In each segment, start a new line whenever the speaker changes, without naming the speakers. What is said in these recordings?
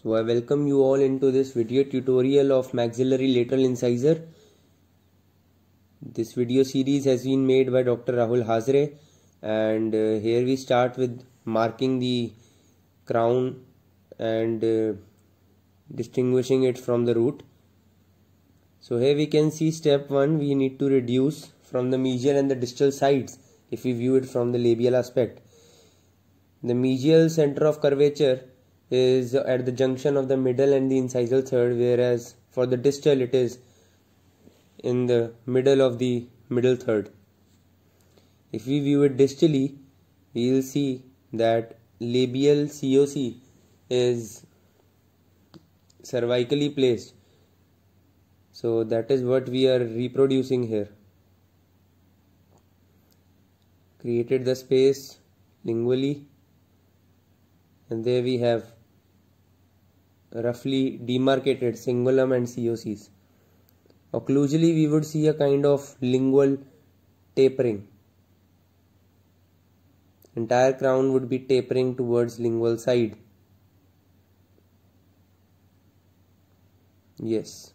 So I welcome you all into this video tutorial of maxillary lateral incisor. This video series has been made by Dr. Rahul Hazre and uh, here we start with marking the crown and uh, distinguishing it from the root. So here we can see step 1 we need to reduce from the mesial and the distal sides if we view it from the labial aspect. The mesial center of curvature is at the junction of the middle and the incisal third whereas for the distal it is in the middle of the middle third. If we view it distally we will see that labial COC is cervically placed so that is what we are reproducing here created the space lingually and there we have roughly demarcated cingulum and COCs. Occlusally we would see a kind of lingual tapering. Entire crown would be tapering towards lingual side. Yes,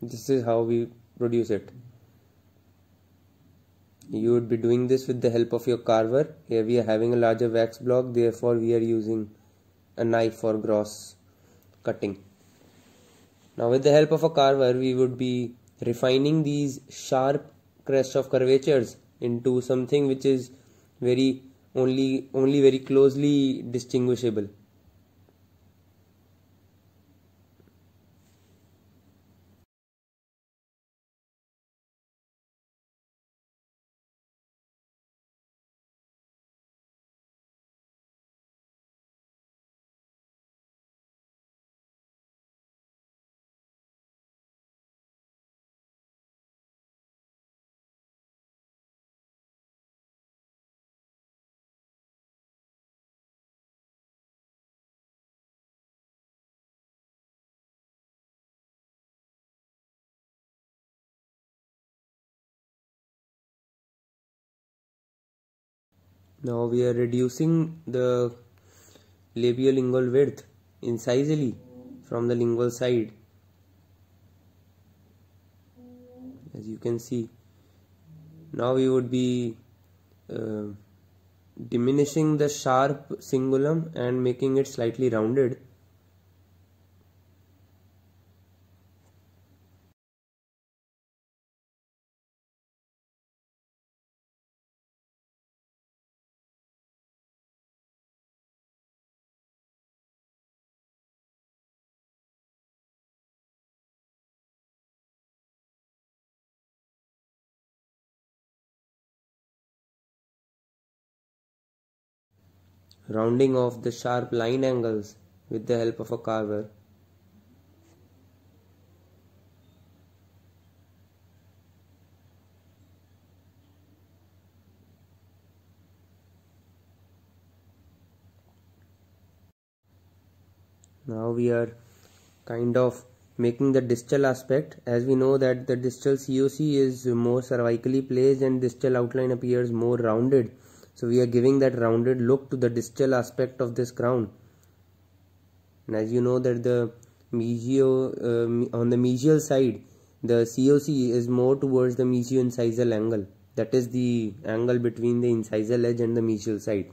this is how we produce it. You would be doing this with the help of your carver. Here we are having a larger wax block, therefore we are using a knife for gross cutting. Now with the help of a carver we would be refining these sharp crest of curvatures into something which is very only only very closely distinguishable. Now we are reducing the labial lingual width incisally from the lingual side. As you can see now we would be uh, diminishing the sharp cingulum and making it slightly rounded rounding off the sharp line angles with the help of a carver. Now we are kind of making the distal aspect as we know that the distal COC is more cervically placed and distal outline appears more rounded so we are giving that rounded look to the distal aspect of this crown. And as you know that the mesio uh, on the mesial side the COC is more towards the mesio-incisal angle. That is the angle between the incisal edge and the mesial side.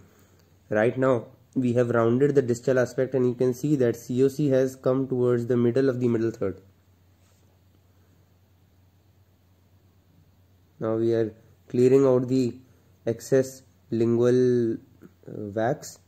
Right now we have rounded the distal aspect and you can see that COC has come towards the middle of the middle third. Now we are clearing out the excess lingual uh, wax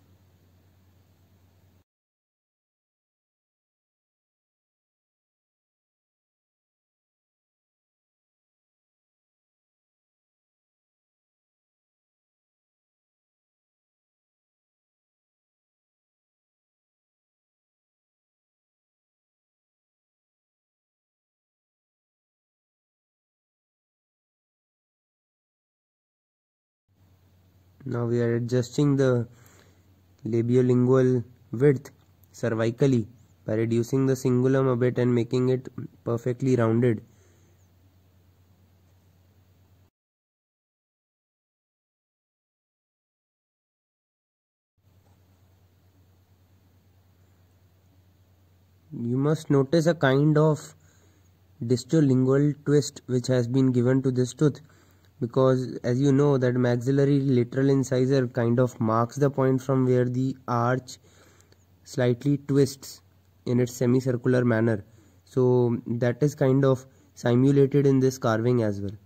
now we are adjusting the labiolingual width cervically by reducing the cingulum a bit and making it perfectly rounded. You must notice a kind of distolingual twist which has been given to this tooth because as you know that maxillary lateral incisor kind of marks the point from where the arch slightly twists in its semicircular manner. So that is kind of simulated in this carving as well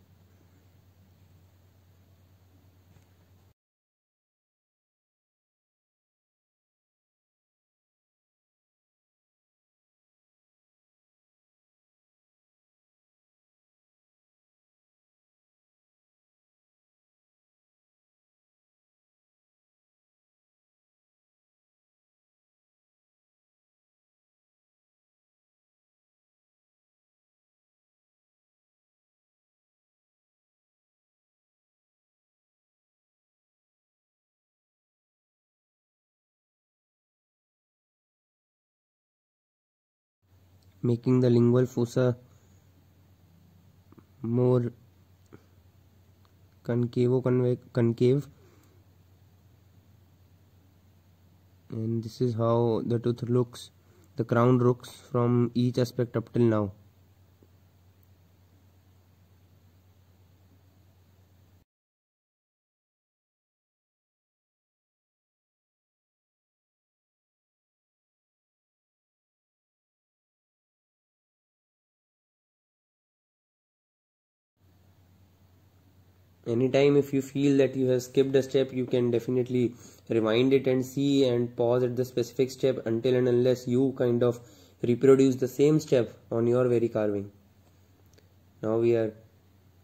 making the lingual fossa more concavo concave. And this is how the tooth looks the crown looks from each aspect up till now anytime if you feel that you have skipped a step you can definitely rewind it and see and pause at the specific step until and unless you kind of reproduce the same step on your very carving now we are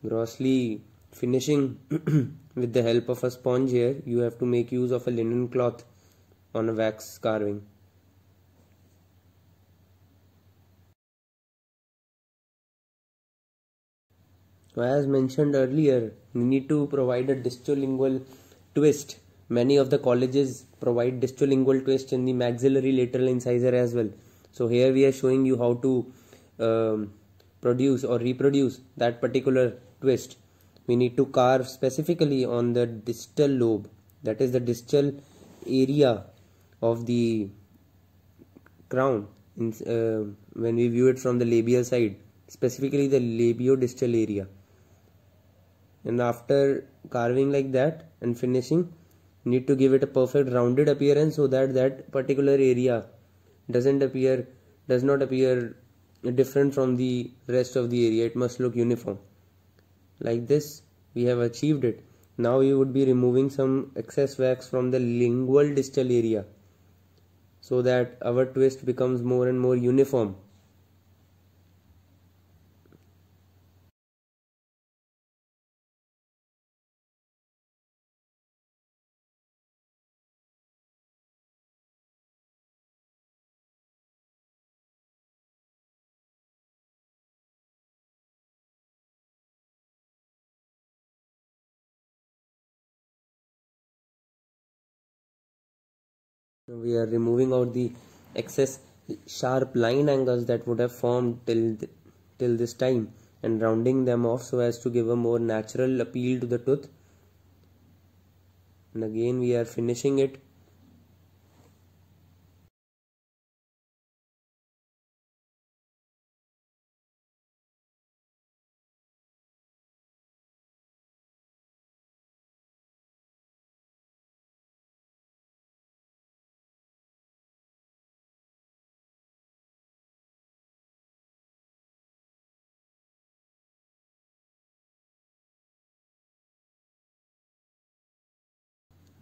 grossly finishing with the help of a sponge here. You have to make use of a linen cloth on a wax carving So as mentioned earlier, we need to provide a distolingual twist. Many of the colleges provide distolingual twist in the maxillary lateral incisor as well. So here we are showing you how to um, produce or reproduce that particular twist. We need to carve specifically on the distal lobe, that is the distal area of the crown in, uh, when we view it from the labial side, specifically the labiodistal area and after carving like that and finishing need to give it a perfect rounded appearance so that that particular area doesn't appear does not appear different from the rest of the area. It must look uniform. Like this we have achieved it. Now we would be removing some excess wax from the lingual distal area so that our twist becomes more and more uniform we are removing out the excess sharp line angles that would have formed till th till this time and rounding them off so as to give a more natural appeal to the tooth. And again we are finishing it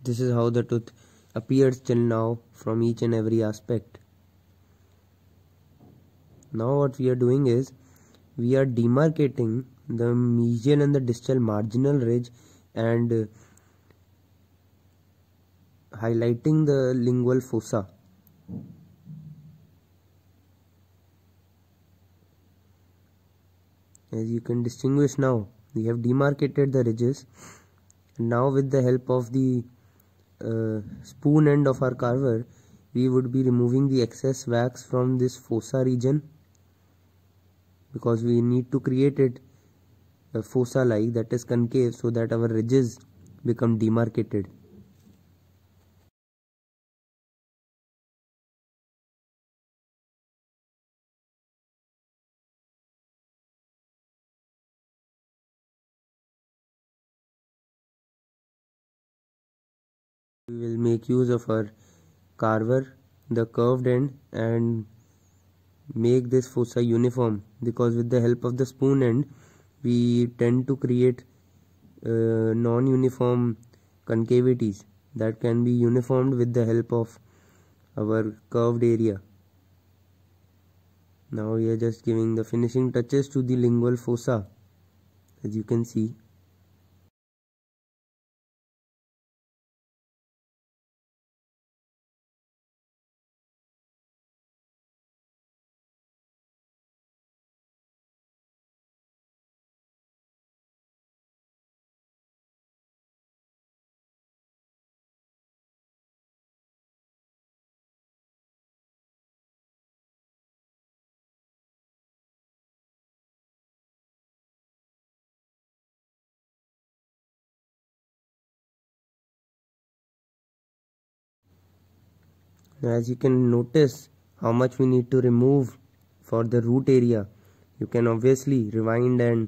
this is how the tooth appears till now from each and every aspect. Now what we are doing is we are demarcating the mesial and the distal marginal ridge and uh, highlighting the lingual fossa. As you can distinguish now we have demarcated the ridges. Now with the help of the uh, spoon end of our carver we would be removing the excess wax from this fossa region because we need to create it a fossa like that is concave so that our ridges become demarcated we will make use of our carver the curved end and make this fossa uniform. Because with the help of the spoon end we tend to create uh, non-uniform concavities that can be uniformed with the help of our curved area. Now we are just giving the finishing touches to the lingual fossa as you can see as you can notice how much we need to remove for the root area. You can obviously rewind and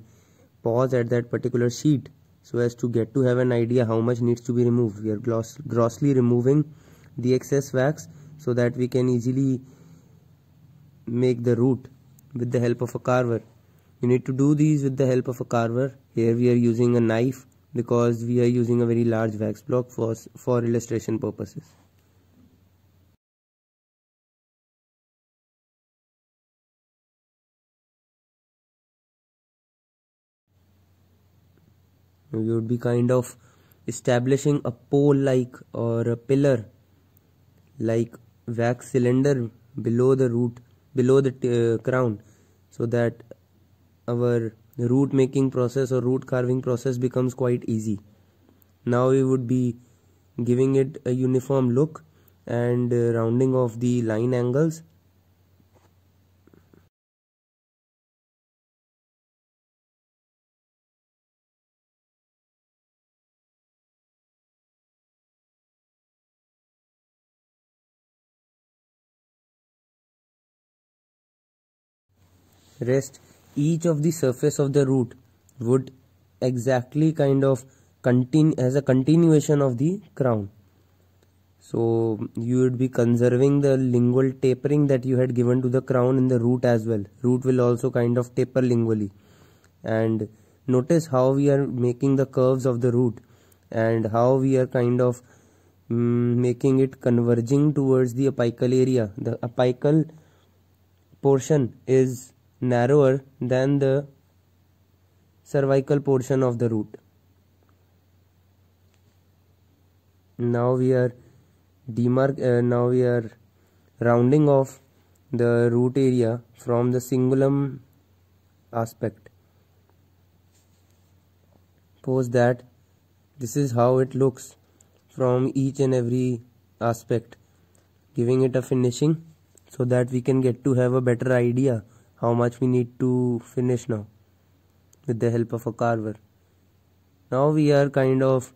pause at that particular sheet so as to get to have an idea how much needs to be removed. We are gross, grossly removing the excess wax so that we can easily make the root with the help of a carver. You need to do these with the help of a carver. Here we are using a knife because we are using a very large wax block for for illustration purposes you would be kind of establishing a pole like or a pillar like wax cylinder below the root below the uh, crown so that our root making process or root carving process becomes quite easy. Now we would be giving it a uniform look and uh, rounding off the line angles rest each of the surface of the root would exactly kind of continue as a continuation of the crown. So you would be conserving the lingual tapering that you had given to the crown in the root as well. Root will also kind of taper lingually. And notice how we are making the curves of the root and how we are kind of mm, making it converging towards the apical area. The apical portion is narrower than the cervical portion of the root. Now we are demarc uh, now we are rounding off the root area from the cingulum aspect. Suppose that this is how it looks from each and every aspect giving it a finishing so that we can get to have a better idea how much we need to finish now with the help of a carver. Now we are kind of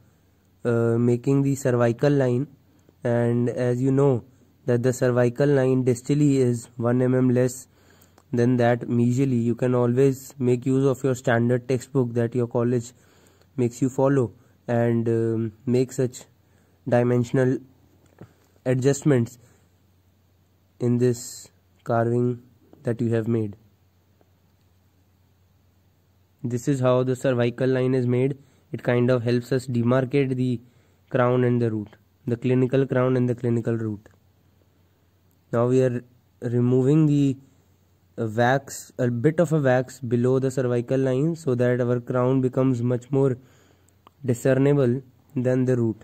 uh, making the cervical line and as you know that the cervical line distally is 1 mm less than that mesially you can always make use of your standard textbook that your college makes you follow and um, make such dimensional adjustments in this carving that you have made. This is how the cervical line is made. It kind of helps us demarcate the crown and the root, the clinical crown and the clinical root. Now we are removing the uh, wax, a bit of a wax below the cervical line so that our crown becomes much more discernible than the root.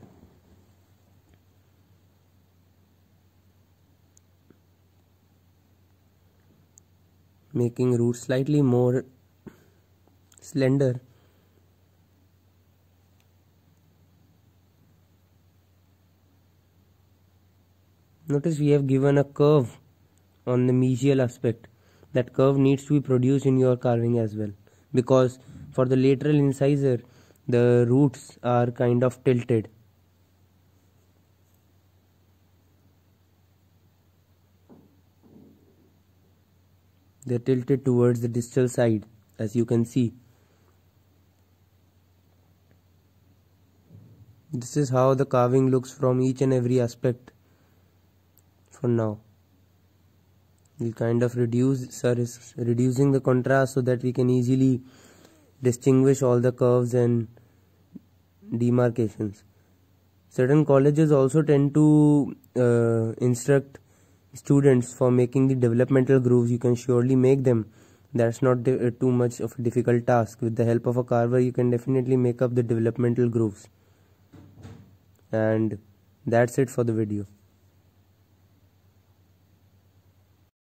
Making root slightly more slender. Notice we have given a curve on the mesial aspect. That curve needs to be produced in your carving as well. Because for the lateral incisor the roots are kind of tilted they're tilted towards the distal side as you can see. This is how the carving looks from each and every aspect for now. We'll kind of reduce sorry reducing the contrast so that we can easily distinguish all the curves and demarcations. Certain colleges also tend to uh, instruct students for making the developmental grooves you can surely make them. That's not uh, too much of a difficult task. With the help of a carver you can definitely make up the developmental grooves. And that's it for the video